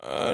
Uh, I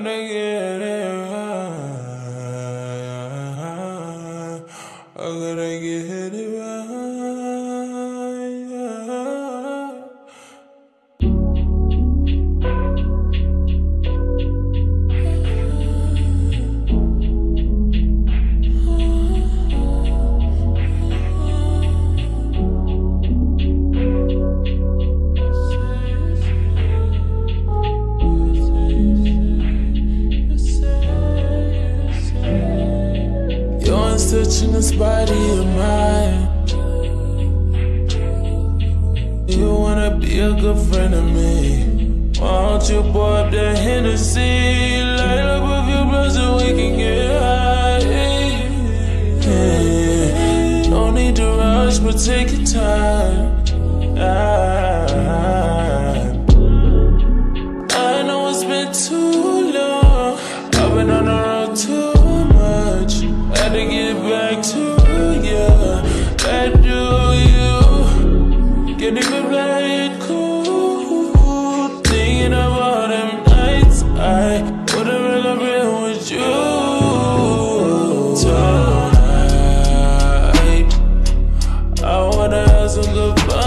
You're touching this body of mine. You wanna be a good friend of me. Why don't you pour up that Hennessy? Light up a few blunts and we can get high. Yeah. No need to rush, but take your time. I have some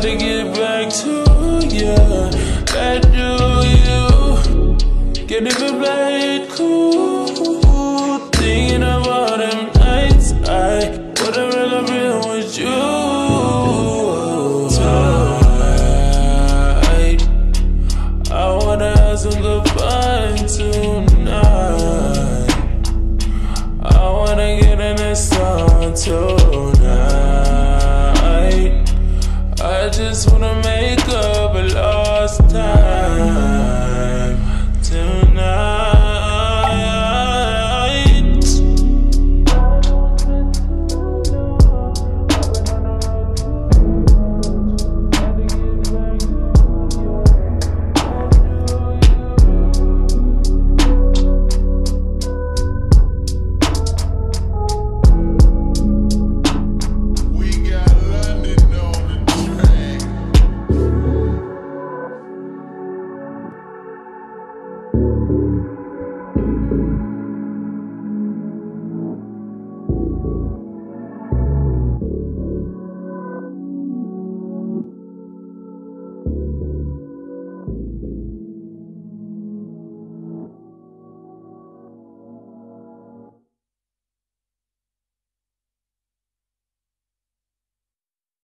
To get back to you. Back to you. Can't even play it cool. Thinking about them nights I would've rather been with you. Tonight, I wanna have some good fun tonight. I wanna get in this sun tonight. Just wanna make